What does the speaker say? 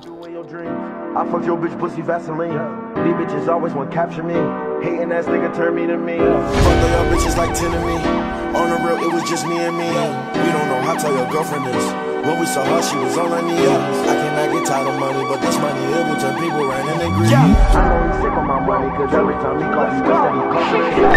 with you in your dreams. I fucked your bitch pussy Vaseline. These bitches always want to capture me. Hating ass nigga turn me to me. Fuck all your bitches like 10 of me. On the real, it was just me and me. We don't know how tall your girlfriend is. When we saw her, she was on her knees. I cannot get tired of money, but this money it will turn people right in the they Yeah. I know he's sick of my money, cause every time he calls, he calls, he calls.